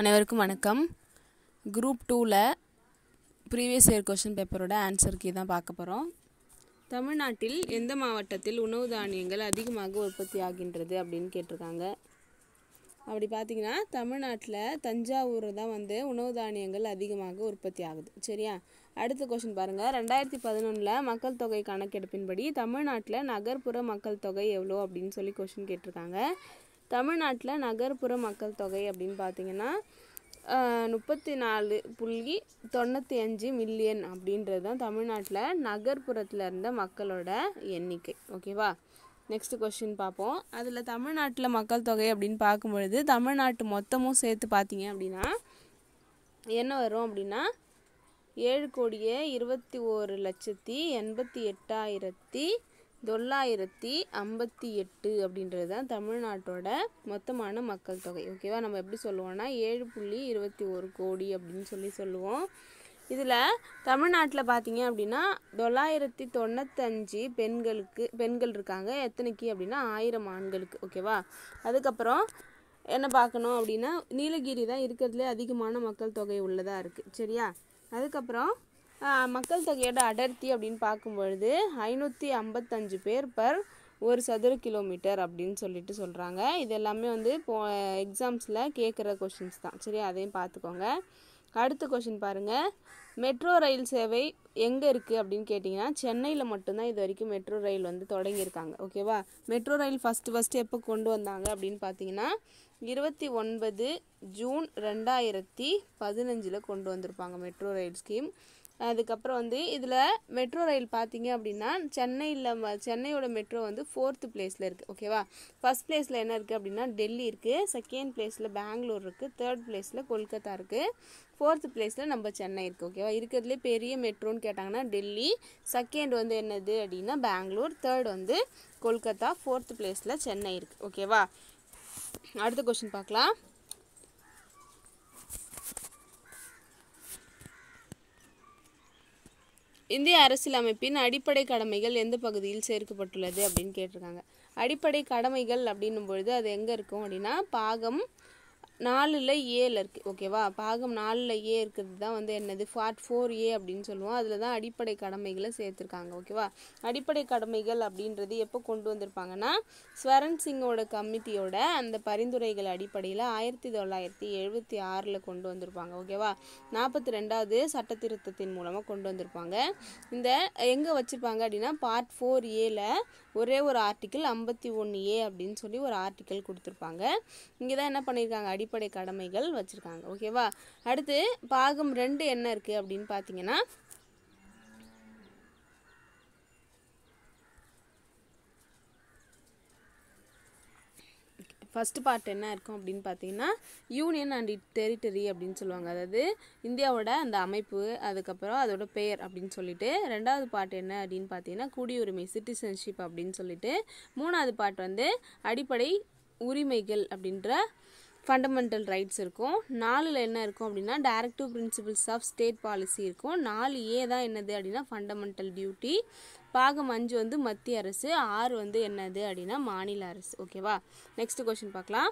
அனைவருக்கும் வணக்கம். குரூப் டூவில் ப்ரீவியஸ் இயர் கொஷின் பேப்பரோட ஆன்சர் கீ தான் பார்க்க போகிறோம் தமிழ்நாட்டில் எந்த மாவட்டத்தில் உணவு தானியங்கள் அதிகமாக உற்பத்தி ஆகின்றது அப்படின்னு கேட்டிருக்காங்க. அப்படி பார்த்தீங்கன்னா தமிழ்நாட்டில் தஞ்சாவூர் தான் வந்து உணவு தானியங்கள் அதிகமாக உற்பத்தி ஆகுது. சரியா? அடுத்த கொஷின் பாருங்கள் ரெண்டாயிரத்தி பதினொன்றில் மக்கள் தொகை கணக்கெடுப்பின்படி தமிழ்நாட்டில் நகர்ப்புற மக்கள் தொகை எவ்வளோ அப்படின்னு சொல்லி கொஷின் கேட்டிருக்காங்க. தமிழ்நாட்டில் நகர்ப்புற மக்கள் தொகை அப்படின்னு பார்த்தீங்கன்னா முப்பத்தி நாலு புள்ளி தொண்ணூற்றி அஞ்சு மில்லியன் அப்படின்றது தான் தமிழ்நாட்டில் நகர்ப்புறத்தில் இருந்த மக்களோட எண்ணிக்கை. ஓகேவா நெக்ஸ்ட் கொஸ்டின் பார்ப்போம். அதில் தமிழ்நாட்டில் மக்கள் தொகை அப்படின்னு பார்க்கும்பொழுது தமிழ்நாட்டு மொத்தமும் சேர்த்து பார்த்தீங்க அப்படின்னா என்ன வரும் அப்படின்னா ஏழு கோடியே இருபத்தி ஓரு லட்சத்தி எண்பத்தி எட்டாயிரத்தி தொள்ளாயிரத்தி ஐம்பத்தி எட்டு அப்படின்றது தான் தமிழ்நாட்டோட மொத்தமான மக்கள் தொகை. ஓகேவா நம்ம எப்படி சொல்லுவோம்னா ஏழு புள்ளி இருபத்தி ஒரு கோடி அப்படின்னு சொல்லி சொல்லுவோம். இதில் தமிழ்நாட்டில் பார்த்தீங்க அப்படின்னா தொள்ளாயிரத்தி தொண்ணூத்தஞ்சு பெண்களுக்கு பெண்கள் இருக்காங்க. எத்தனைக்கு அப்படின்னா ஆயிரம் ஆண்களுக்கு. ஓகேவா அதுக்கப்புறம் என்ன பார்க்கணும் அப்படின்னா நீலகிரி தான் இருக்கிறதுலே அதிகமான மக்கள் தொகை உள்ளதாக இருக்குது சரியா? அதுக்கப்புறம் மக்கள் தொகையோட அடர்த்தி அப்படின்னு பார்க்கும்பொழுது ஐநூற்றி ஐம்பத்தஞ்சு பேர் பர் ஒரு சதுர கிலோமீட்டர் அப்படின்னு சொல்லிட்டு சொல்கிறாங்க இது எல்லாமே வந்து இப்போ எக்ஸாம்ஸில் கேட்குற கொஷின்ஸ் தான். சரி அதையும் பார்த்துக்கோங்க. அடுத்த கொஷின் பாருங்கள் மெட்ரோ ரயில் சேவை எங்கே இருக்குது அப்படின்னு கேட்டிங்கன்னா சென்னையில் மட்டும்தான் இது வரைக்கும் மெட்ரோ ரயில் வந்து தொடங்கியிருக்காங்க. ஓகேவா மெட்ரோ ரயில் ஃபஸ்ட்டு ஃபஸ்ட்டு எப்போ கொண்டு வந்தாங்க அப்படின்னு பார்த்தீங்கன்னா இருபத்தி ஒன்பது ஜூன் ரெண்டாயிரத்தி பதினஞ்சில் கொண்டு வந்திருப்பாங்க மெட்ரோ ரயில் ஸ்கீம் அதுக்கப்புறம் வந்து இதில் மெட்ரோ ரயில் பார்த்தீங்க அப்படின்னா சென்னையில் சென்னையோட மெட்ரோ வந்து ஃபோர்த்து பிளேஸில் இருக்குது ஓகேவா ஃபஸ்ட் பிளேஸில் என்ன இருக்குது அப்படின்னா டெல்லி இருக்குது செகண்ட் பிளேஸில் பெங்களூர் இருக்குது தேர்ட் பிளேஸில் கொல்கத்தா இருக்குது ஃபோர்த்து பிளேஸில் நம்ம சென்னை இருக்குது ஓகேவா இருக்கிறதுலே பெரிய மெட்ரோன்னு கேட்டாங்கன்னா டெல்லி. செகண்ட் வந்து என்னது அப்படின்னா பெங்களூர். தேர்ட் வந்து கொல்கத்தா. ஃபோர்த்து பிளேஸில் சென்னை இருக்குது ஓகேவா அடுத்த கொஸ்டின் பார்க்கலாம். இந்திய அரசியலமைப்பின் அடிப்படை கடமைகள் எந்த பகுதியில் சேர்க்கப்பட்டுள்ளது அப்படின்னு கேட்டிருக்காங்க. அடிப்படை கடமைகள் அப்படின்னும் பொழுது அது எங்கே இருக்கும் அப்படின்னா பாகம் நாலில் ஏல இருக்குது ஓகேவா பாகம் நாலில் ஏ இருக்கிறது தான் வந்து என்னது? பார்ட் ஃபோர் ஏ அப்படின்னு சொல்லுவோம். அதில் தான் அடிப்படை கடமைகளை சேர்த்துருக்காங்க. ஓகேவா அடிப்படை கடமைகள் அப்படின்றது எப்போ கொண்டு வந்திருப்பாங்கன்னா ஸ்வரன் சிங்கோட கமிட்டியோட அந்த பரிந்துரைகள் அடிப்படையில் ஆயிரத்தி தொள்ளாயிரத்தி எழுபத்தி ஆறில் கொண்டு வந்திருப்பாங்க. ஓகேவா நாற்பத்தி ரெண்டாவது சட்ட திருத்தத்தின் மூலமாக கொண்டு வந்திருப்பாங்க. இந்த எங்கே வச்சுருப்பாங்க அப்படின்னா பார்ட் ஃபோர் ஏல ஒரே ஒரு ஆர்டிக்கிள் ஐம்பத்தி ஒன்று ஏ அப்படின்னு சொல்லி ஒரு ஆர்டிக்கிள் கொடுத்துருப்பாங்க. இங்கே தான் என்ன பண்ணியிருக்காங்க அடிப்படை கடமைகள் வச்சுருக்காங்க. ஓகேவா அடுத்து பாகம் ரெண்டு என்ன இருக்குது அப்படின்னு பார்த்தீங்கன்னா ஃபஸ்ட்டு பார்ட் என்ன இருக்கும் அப்படின்னு பார்த்தீங்கன்னா யூனியன் அண்ட் டெரிட்டரி அப்படின்னு சொல்லுவாங்க. அதாவது இந்தியாவோட அந்த அமைப்பு அதுக்கப்புறம் அதோட பெயர் அப்படின்னு சொல்லிட்டு ரெண்டாவது பார்ட் என்ன அப்படின்னு பார்த்தீங்கன்னா குடியுரிமை சிட்டிசன்ஷிப் அப்படின்னு சொல்லிட்டு மூணாவது பார்ட் வந்து அடிப்படை உரிமைகள் அப்படின்ற ஃபண்டமெண்டல் ரைட்ஸ் இருக்கும். நாலில் என்ன இருக்கும் அப்படின்னா directive principles of state policy இருக்கும். நாலு ஏ தான் என்னது அப்படின்னா ஃபண்டமெண்டல் டியூட்டி பாகம் அஞ்சு வந்து மத்திய அரசு ஆறு வந்து என்னது அப்படின்னா மாநில அரசு. ஓகேவா நெக்ஸ்ட் கொஸ்டின் பார்க்கலாம்.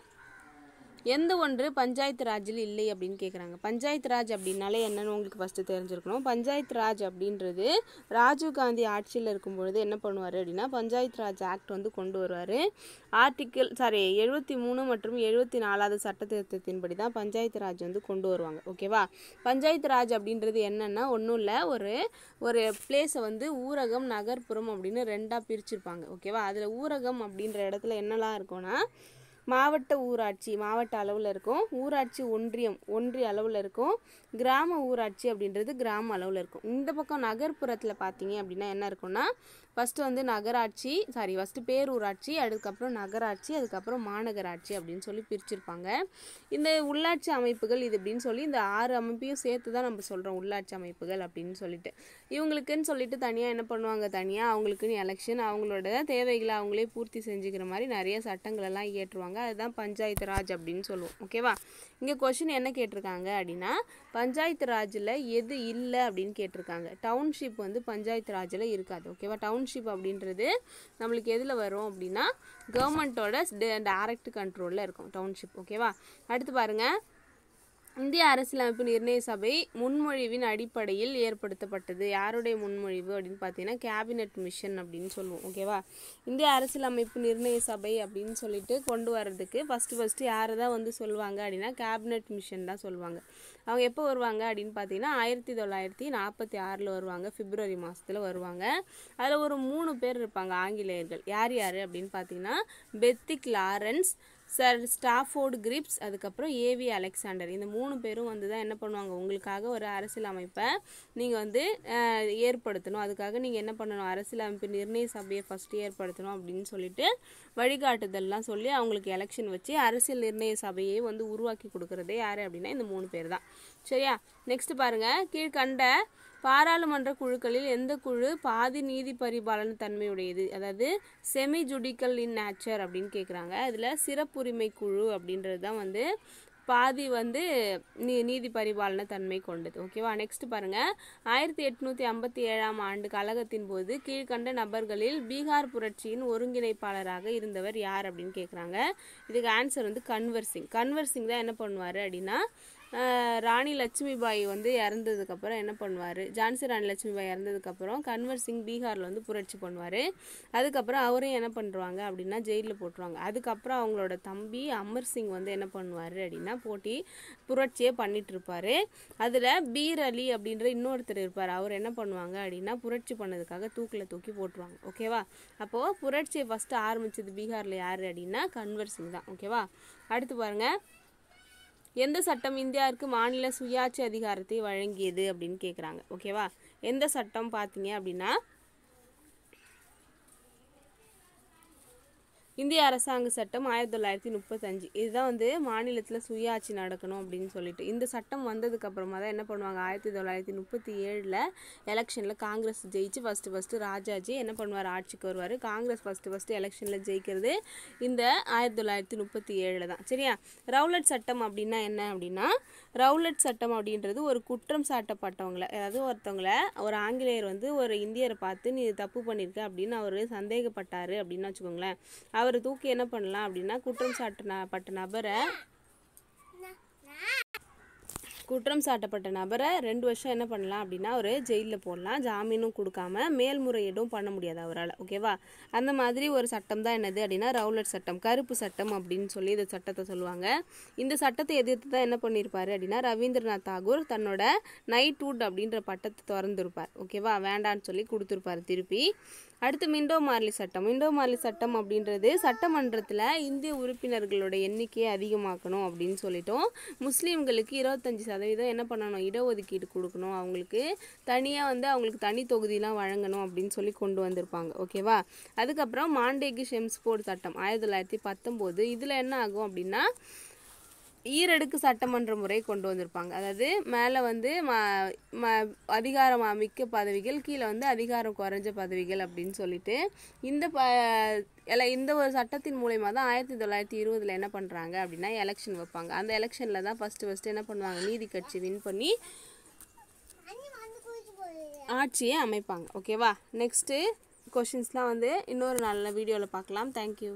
எந்த ஒன்று பஞ்சாயத்து ராஜில் இல்லை அப்படின்னு கேட்குறாங்க பஞ்சாயத்து ராஜ் அப்படின்னாலே என்னன்னு உங்களுக்கு ஃபஸ்ட்டு தெரிஞ்சிருக்கணும். பஞ்சாயத்து ராஜ் அப்படின்றது ராஜீவ் காந்தி ஆட்சியில் இருக்கும் பொழுது என்ன பண்ணுவார் அப்படின்னா பஞ்சாயத்து ராஜ் ஆக்ட் வந்து கொண்டு வருவார். ஆர்டிக்கிள் சாரி எழுபத்தி மூணு மற்றும் எழுபத்தி நாலாவது சட்ட திருத்தத்தின்படி தான் பஞ்சாயத்து ராஜ் வந்து கொண்டு வருவாங்க. ஓகேவா பஞ்சாயத்து ராஜ் அப்படின்றது என்னென்னா ஒன்றும் இல்லை ஒரு ஒரு பிளேஸை வந்து ஊரகம் நகர்ப்புறம் அப்படின்னு ரெண்டாக பிரிச்சிருப்பாங்க. ஓகேவா அதில் ஊரகம் அப்படின்ற இடத்துல என்னெல்லாம் இருக்கும்னா மாவட்ட ஊராட்சி மாவட்ட அளவில் இருக்கும். ஊராட்சி ஒன்றியம் ஒன்றிய அளவில் இருக்கும். கிராம ஊராட்சி அப்படின்றது கிராம அளவில் இருக்கும். இந்த பக்கம் நகர்ப்புறத்தில் பார்த்தீங்க அப்படின்னா என்ன இருக்கும்னா ஃபஸ்ட்டு வந்து நகராட்சி சாரி ஃபஸ்ட்டு பேரூராட்சி அதுக்கப்புறம் நகராட்சி அதுக்கப்புறம் மாநகராட்சி அப்படின்னு சொல்லி பிரிச்சிருப்பாங்க. இந்த உள்ளாட்சி அமைப்புகள் இது அப்படின்னு சொல்லி இந்த ஆறு அமைப்பையும் சேர்த்து தான் நம்ம சொல்கிறோம் உள்ளாட்சி அமைப்புகள் அப்படின்னு சொல்லிட்டு. இவங்களுக்குன்னு சொல்லிட்டு தனியாக என்ன பண்ணுவாங்க? தனியாக அவங்களுக்குன்னு எலெக்ஷன் அவங்களோட தேவைகளை அவங்களே பூர்த்தி செஞ்சுக்கிற மாதிரி நிறைய சட்டங்கள் எல்லாம் சொல்லுவாங்க அதுதான் பஞ்சாயத்து ராஜ் அப்படின்னு சொல்லுவோம். ஓகேவா இங்கே கொஷின் என்ன கேட்டிருக்காங்க அப்படின்னா பஞ்சாயத்து ராஜில் எது இல்லை அப்படின்னு கேட்டிருக்காங்க. டவுன்ஷிப் வந்து பஞ்சாயத்து ராஜில் இருக்காது. ஓகேவா டவுன்ஷிப் அப்படின்றது நம்மளுக்கு எதில் வரும் அப்படின்னா கவர்மெண்ட்டோட டைரக்ட் கண்ட்ரோலில் இருக்கும். டவுன்ஷிப் ஓகேவா அடுத்து பாருங்கள் இந்திய அரசியலமைப்பு நிர்ணய சபை முன்மொழிவின் அடிப்படையில் ஏற்படுத்தப்பட்டது. யாருடைய முன்மொழிவு அப்படின்னு பார்த்தீங்கன்னா கேபினெட் மிஷன் அப்படின்னு சொல்லுவோம் ஓகேவா இந்திய அரசியலமைப்பு நிர்ணய சபை அப்படின்னு சொல்லிட்டு கொண்டு வர்றதுக்கு ஃபஸ்ட்டு ஃபஸ்ட்டு யாரை தான் வந்து சொல்லுவாங்க அப்படின்னா கேபினெட் மிஷன் தான் சொல்லுவாங்க. அவங்க எப்போ வருவாங்க அப்படின்னு பார்த்தீங்கன்னா ஆயிரத்தி தொள்ளாயிரத்தி நாற்பத்தி ஆறில் வருவாங்க பிப்ரவரி மாதத்தில் வருவாங்க. அதில் ஒரு மூணு பேர் இருப்பாங்க ஆங்கிலேயர்கள். யார் யார் அப்படின்னு பார்த்தீங்கன்னா Pethick Lawrence sir Stafford Cripps அதுக்கப்புறம் ஏவி அலெக்சாண்டர். இந்த மூணு பேரும் வந்து தான் என்ன பண்ணுவாங்க? உங்களுக்காக ஒரு அரசியல் அமைப்பை நீங்கள் வந்து ஏற்படுத்தணும். அதுக்காக நீங்கள் என்ன பண்ணணும்? அரசியல் அமைப்பு நிர்ணய சபையை ஃபஸ்ட்டு ஏற்படுத்தணும் அப்படின்னு சொல்லிட்டு வழிகாட்டுதல்லாம் சொல்லி அவங்களுக்கு எலெக்ஷன் வச்சு அரசியல் நிர்ணய சபையை வந்து உருவாக்கி கொடுக்குறதே யார் அப்படின்னா இந்த மூணு பேர் தான். சரியா? நெக்ஸ்ட் பாருங்க. கீழ்கண்ட பாராளுமன்ற குழுக்களில் எந்த குழு பாதி நீதி பரிபாலன தன்மையுடையது? அதாவது செமி ஜுடிக்கல் இன் நேச்சர் அப்படின்னு கேட்குறாங்க அதில் சிறப்புரிமை குழு அப்படின்றது தான் வந்து பாதி வந்து நீ நீதி பரிபாலன தன்மை கொண்டது. ஓகேவா நெக்ஸ்ட் பாருங்கள் ஆயிரத்தி எட்நூற்றி ஐம்பத்தி ஏழாம் ஆண்டு கழகத்தின் போது கீழ்கண்ட நபர்களில் பீகார் புரட்சியின் ஒருங்கிணைப்பாளராக இருந்தவர் யார் அப்படின்னு கேட்குறாங்க இதுக்கு ஆன்சர் வந்து கன்வர்சிங் கன்வர்சிங் தான் என்ன பண்ணுவார் அப்படின்னா ராணி லட்சுமிபாய் வந்து இறந்ததுக்கப்புறம் என்ன பண்ணுவார்? ஜான்சி ராணி லட்சுமிபாய் இறந்ததுக்கப்புறம் கன்வர் சிங் பீகாரில் வந்து புரட்சி பண்ணுவார். அதுக்கப்புறம் அவரையும் என்ன பண்ணுறாங்க அப்படின்னா ஜெயிலில் போட்டுருவாங்க. அதுக்கப்புறம் அவங்களோட தம்பி அமர் சிங் வந்து என்ன பண்ணுவார் அப்படின்னா போட்டி புரட்சியே பண்ணிட்டு அதில் பீர் அலி அப்படின்ற இன்னொருத்தர் இருப்பார். அவர் என்ன பண்ணுவாங்க அப்படின்னா புரட்சி பண்ணதுக்காக தூக்கில் தூக்கி போட்டுருவாங்க. ஓகேவா? அப்போது புரட்சியை ஃபஸ்ட்டு ஆரம்பித்தது பீகாரில் யார் அப்படின்னா கன்வர் சிங் தான். ஓகேவா? அடுத்து பாருங்கள் எந்த சட்டம் இந்தியாவிற்கு மாநில சுயாட்சி அதிகாரத்தை வழங்கியது அப்படின்னு கேட்குறாங்க ஓகேவா எந்த சட்டம் பார்த்தீங்க அப்படின்னா இந்திய அரசாங்க சட்டம் ஆயிரத்தி தொள்ளாயிரத்தி முப்பத்தஞ்சு. இதுதான் வந்து மாநிலத்தில் சுயாட்சி நடக்கணும் அப்படின்னு சொல்லிட்டு. இந்த சட்டம் வந்ததுக்கப்புறமா தான் என்ன பண்ணுவாங்க? ஆயிரத்தி தொள்ளாயிரத்தி முப்பத்தி ஏழில் எலெக்ஷனில் காங்கிரஸ் ஜெயிச்சு ஃபஸ்ட்டு ஃபஸ்ட்டு ராஜாஜி என்ன பண்ணுவார்? ஆட்சிக்கு வருவார். காங்கிரஸ் ஃபஸ்ட்டு ஃபஸ்ட்டு எலெக்ஷனில் ஜெயிக்கிறது இந்த ஆயிரத்தி தொள்ளாயிரத்தி முப்பத்தி ஏழில் தான். சரியா? ரவுலட் சட்டம் அப்படின்னா என்ன அப்படின்னா ரவுலட் சட்டம் அப்படின்றது ஒரு குற்றம் சாட்டப்பட்டவங்களை அதாவது ஒருத்தவங்களை ஒரு ஆங்கிலேயர் வந்து ஒரு இந்தியரை பார்த்து நீ தப்பு பண்ணியிருக்க அப்படின்னு அவர் சந்தேகப்பட்டார் அப்படின்னு வச்சுக்கோங்களேன். அவரை தூக்கி என்ன பண்ணலாம் அப்படின்னா குற்றம் சாட்டினப்பட்ட நபரை குற்றம் சாட்டப்பட்ட நபரை ரெண்டு வருஷம் என்ன பண்ணலாம் அப்படின்னா அவர் ஜெயிலில் போடலாம். ஜாமீனும் கொடுக்காம மேல்முறையீடும் பண்ண முடியாது அவரால். ஓகேவா அந்த மாதிரி ஒரு சட்டம் தான் என்னது அப்படின்னா ரவுலட் சட்டம் கருப்பு சட்டம் அப்படின்னு சொல்லி இந்த சட்டத்தை சொல்லுவாங்க. இந்த சட்டத்தை எதிர்த்து தான் என்ன பண்ணியிருப்பாரு அப்படின்னா ரவீந்திரநாத் தாகூர் தன்னோட நைட்வுட் அப்படின்ற பட்டத்தை திறந்துருப்பார். ஓகேவா வேண்டான்னு சொல்லி கொடுத்துருப்பார் திருப்பி. அடுத்து மிண்டோ மார்லி சட்டம். மிண்டோ மார்லி சட்டம் அப்படின்றது சட்டமன்றத்தில் இந்திய உறுப்பினர்களோட எண்ணிக்கையை அதிகமாக்கணும் அப்படின்னு சொல்லிட்டோம் முஸ்லீம்களுக்கு இருபத்தஞ்சி சதவீதம் என்ன பண்ணணும்? இடஒதுக்கீடு கொடுக்கணும். அவங்களுக்கு தனியாக வந்து அவங்களுக்கு தனி தொகுதியெலாம் வழங்கணும் அப்படின்னு சொல்லி கொண்டு வந்திருப்பாங்க. ஓகேவா அதுக்கப்புறம் மாண்டேகி ஷெம்ஸ்போர்ட் சட்டம் ஆயிரத்தி தொள்ளாயிரத்தி பத்தொம்போது. இதில் என்ன ஆகும் அப்படின்னா ஈரடுக்கு சட்டமன்ற முறை கொண்டு வந்திருப்பாங்க. அதாவது மேலே வந்து ம ம அதிகாரம் அமைக்க பதவிகள் கீழே வந்து அதிகாரம் குறைஞ்ச பதவிகள் அப்படின்னு சொல்லிட்டு இந்த ப எல இந்த ஒரு சட்டத்தின் மூலயமா தான் ஆயிரத்தி தொள்ளாயிரத்தி இருபதில் என்ன பண்ணுறாங்க அப்படின்னா எலெக்ஷன் வைப்பாங்க. அந்த எலெக்ஷனில் தான் ஃபஸ்ட்டு ஃபஸ்ட்டு என்ன பண்ணுவாங்க? நீதி கட்சி வின் பண்ணி ஆட்சியை அமைப்பாங்க. ஓகேவா நெக்ஸ்ட்டு கொஷின்ஸ்லாம் வந்து இன்னொரு நல்ல வீடியோவில் பார்க்கலாம். தேங்க்யூ